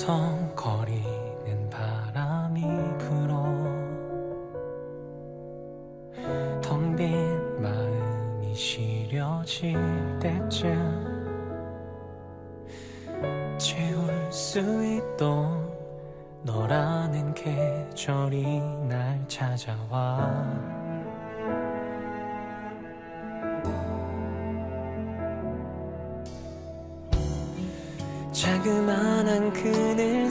서성거리는 바람이 불어 텅 빈 마음이 시려질 때쯤 채울 수 있던 너라는 계절이 날 찾아와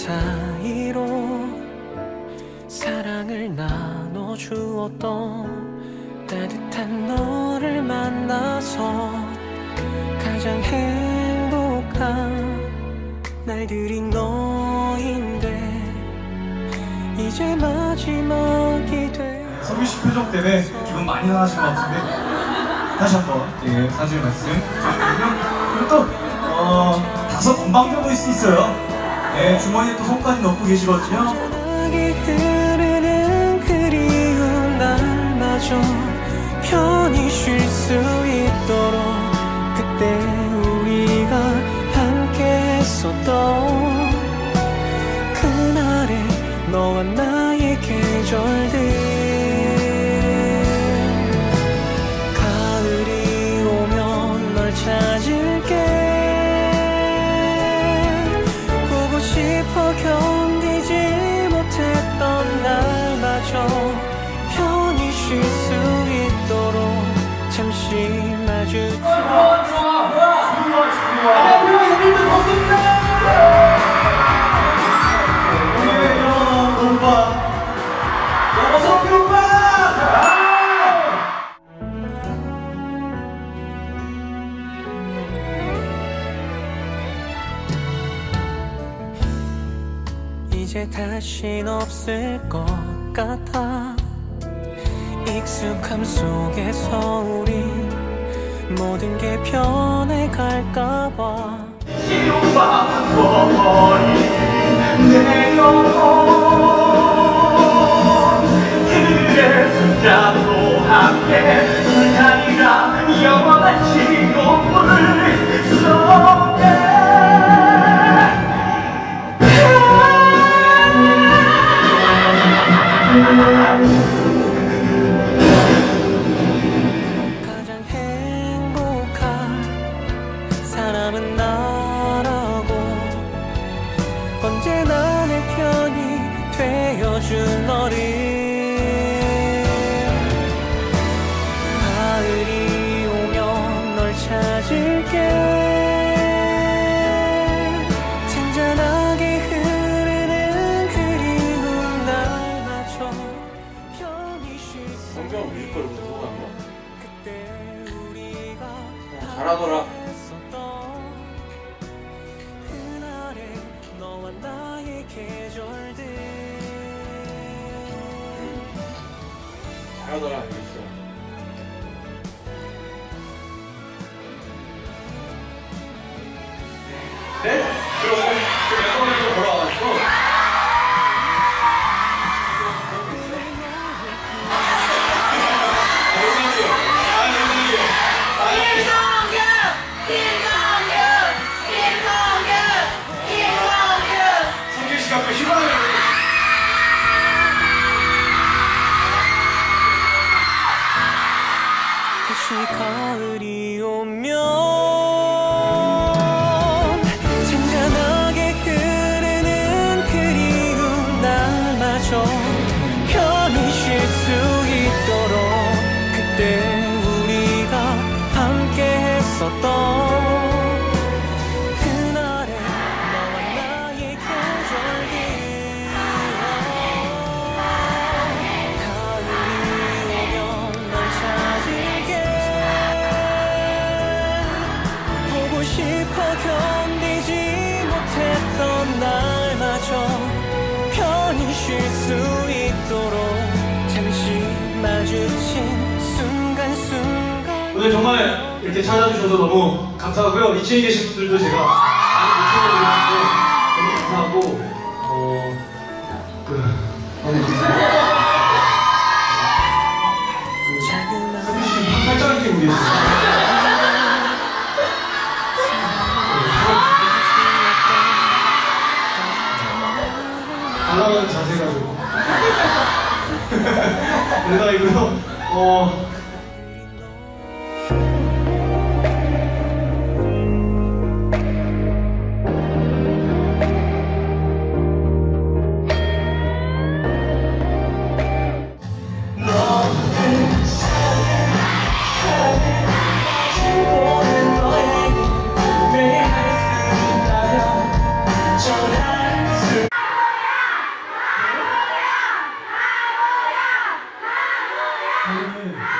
사이로 사랑을 나눠주었던 따뜻한 너를 만나서 가장 행복한 날들이 너인데 이제 마지막이 돼 성규 씨 표정 때문에 기분 많이 상하신 것 같은데 다시 한번 예, 사실 말씀. 그리고 또 어, 다소 건방져 보일 수 있어요. 예, 주머니에 또 손까지 넣고 계시거든요. 너와 나의 계절들 가을이 오면 널 찾을게 이제 다신 없을 것 같아. 익숙함 속에서 우리 모든 게 변해갈까봐. 내 영혼 그대 손잡고 함께 살아니라 영원한 친구를 속에. 가장 그때 우리가 잘하더라. 가을이 오면 오늘 정말 이렇게 찾아주셔서 너무 감사하고요. 2층에 계신 분들도 제가 많이 모셔드리고 너무 감사하고 어... 저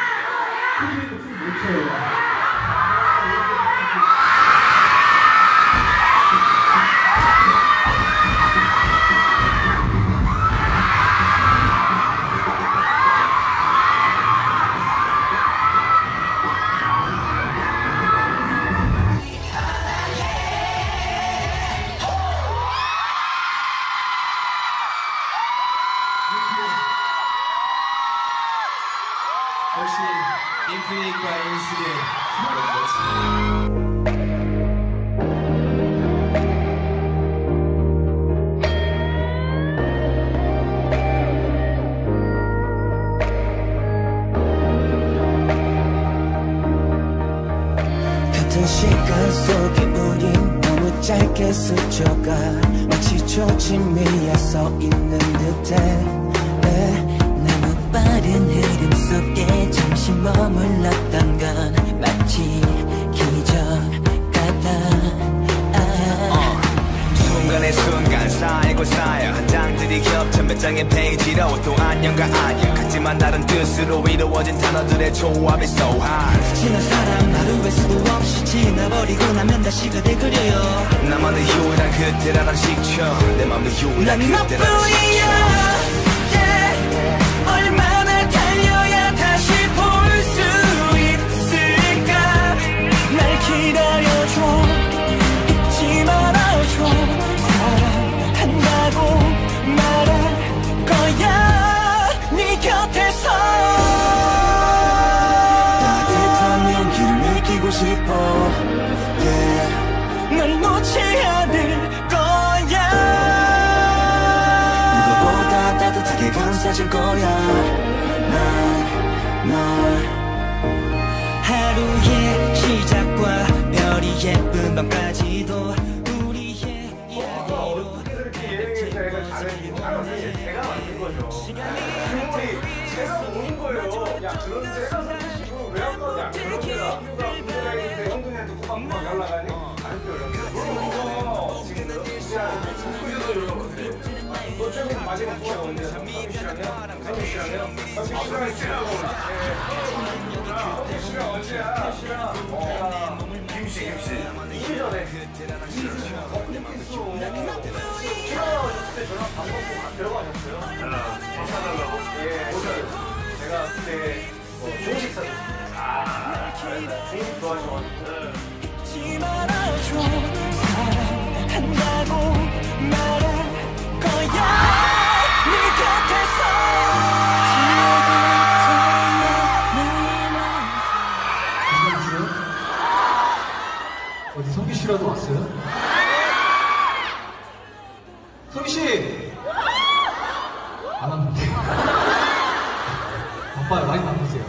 같은 시간 속에 우린 너무 짧게 스쳐가 마치 초침위에 서 있는 듯해. 에, 빠른 흐름 속에 잠시 머물렀던 건 마치 기적 같아. 아. 순간의 순간 쌓이고 쌓여 한 장들이 겹쳐 몇 장의 페이지로 또 안녕과 안녕. 같지만 다른 뜻으로 이루어진 단어들의 조합이 so hard. 지난 사람 하루에 수도 없이 지나버리고 나면 다시 그대 그려요. 나만의 유일한 그대라는 식초 내 맘의 유일한 난 그때라는 너뿐이야. 식초 yeah. 얼마 기다 거죠. 주머니 제가 오는 거예요. 야 그런 제가 사주시고 왜 아까 그런 데가 누가 문제가 있는데 형들한테 꼬박꼬박 연락하니? 안 연락해. 그거 지금 우리한테 연락하세요. 너 최근에 마지막 뭐야 언제? 성희 씨랑요? 성희 씨랑요? 성희 씨랑 성희 씨랑 언제야? 씨랑 어 김씨 김씨 2주 전에 2주 전에 제가 그때 저랑 밥 먹고 들어가셨어요. 밥 사달라고? 예, 오셔요. 제가 그때 뭐 중식 사줬어요. 아, 중식 좋아하셔가지고. 잊 씨라도 왔어요? 성기 씨! 안 왔는데. 바빠요, 많이 바쁘세요.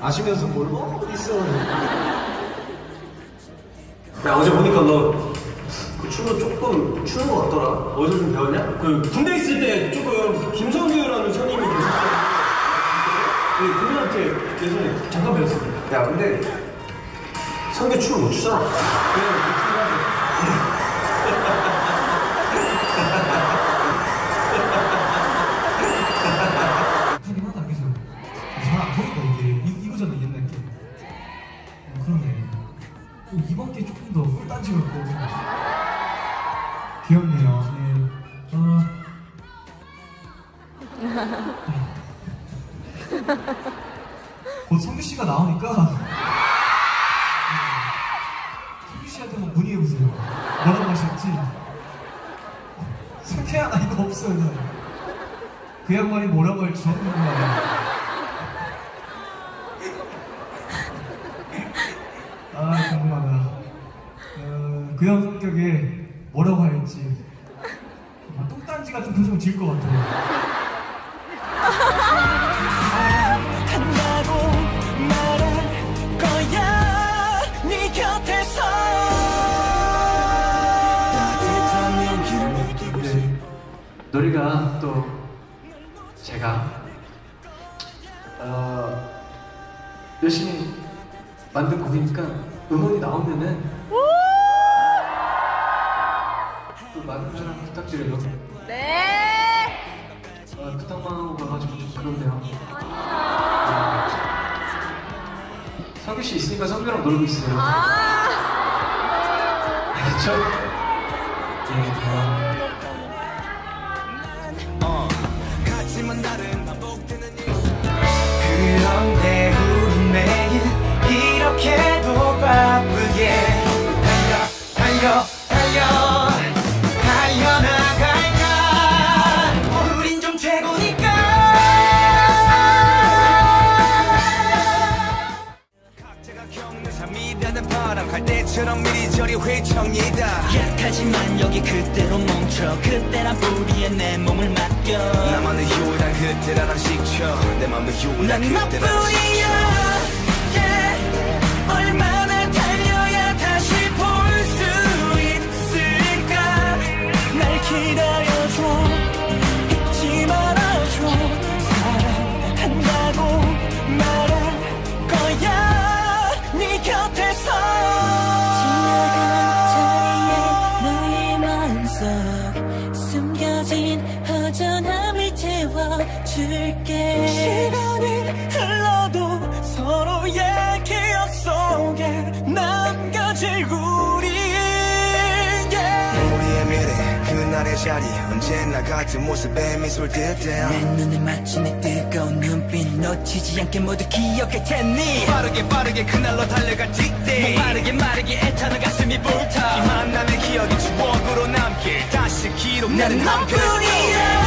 아시면서 뭘 어디 있어? 야 어제 보니까 너 그 춤을 조금 추는 것 같더라. 어디서 좀 배웠냐? 그 군대 있을 때 조금 김성규라는 선임이 계셨어. 그 그분한테 예전에 잠깐 배웠어. 야 근데 성규 춤을 못 추잖아. 양반이 뭐라고 할지 저도 궁금하네요. 아 궁금하다. 어, 그형 성격에 뭐라고 할지 뚱딴지 같은 표정 지을 것 같아요. 제가 열심히 만든 곡이니까 음원이 나오면은 또 많은 사랑 부탁드려요. 네. 아, 부탁만 하고 가가지고 좀 그런데요. 성규 씨 있으니까 성규랑 놀고 있어요. 알겠죠? 예, 어. 그때라는 식초 내 맘의 유일한 난 그때라는 식초 너뿐이야. yeah. 얼마나 달려야 다시 볼 수 있을까? 날 기다려 자리 언제나 같은 모습에 미소를 띠때 내 눈을 맞춘 내 뜨거운 눈빛 놓치지 않게 모두 기억할 테니. 빠르게 빠르게 그날로 달려갈 뒷대. 빠르게 마르게 애타는 가슴이 불타. 이 만남의 기억이 추억으로 남길 다시 기록되는 난 한편의 너뿐이야